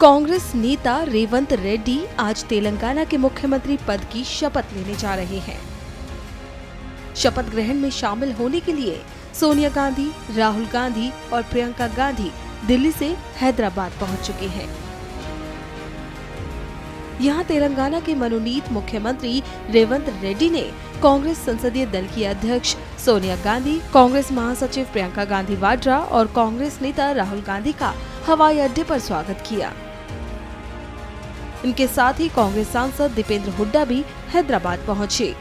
कांग्रेस नेता रेवंत रेड्डी आज तेलंगाना के मुख्यमंत्री पद की शपथ लेने जा रहे हैं। शपथ ग्रहण में शामिल होने के लिए सोनिया गांधी, राहुल गांधी और प्रियंका गांधी दिल्ली से हैदराबाद पहुँच चुके हैं। यहाँ तेलंगाना के मनोनीत मुख्यमंत्री रेवंत रेड्डी ने कांग्रेस संसदीय दल की अध्यक्ष सोनिया गांधी, कांग्रेस महासचिव प्रियंका गांधी वाड्रा और कांग्रेस नेता राहुल गांधी का हवाई अड्डे पर स्वागत किया। इनके साथ ही कांग्रेस सांसद दीपेंद्र हुड्डा भी हैदराबाद पहुँचे।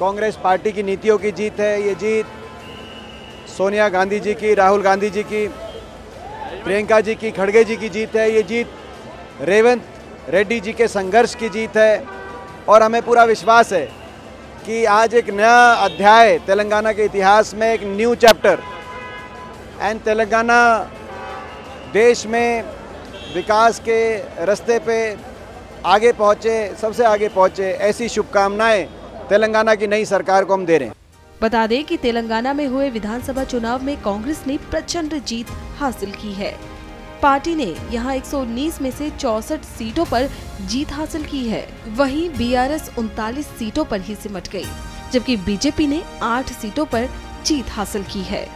कांग्रेस पार्टी की नीतियों की जीत है, ये जीत सोनिया गांधी जी की, राहुल गांधी जी की, प्रियंका जी की, खड़गे जी की जीत है, ये जीत रेवंत रेड्डी जी के संघर्ष की जीत है। और हमें पूरा विश्वास है कि आज एक नया अध्याय तेलंगाना के इतिहास में एक न्यू चैप्टर, एंड तेलंगाना देश में विकास के रास्ते पे आगे पहुँचे सबसे आगे पहुँचे ऐसी शुभकामनाएँ तेलंगाना की नई सरकार को हम दे रहे हैं। बता दें कि तेलंगाना में हुए विधानसभा चुनाव में कांग्रेस ने प्रचंड जीत हासिल की है। पार्टी ने यहाँ 119 में से 64 सीटों पर जीत हासिल की है। वहीं बीआरएस उनतालीस सीटों पर ही सिमट गई, जबकि बीजेपी ने 8 सीटों पर जीत हासिल की है।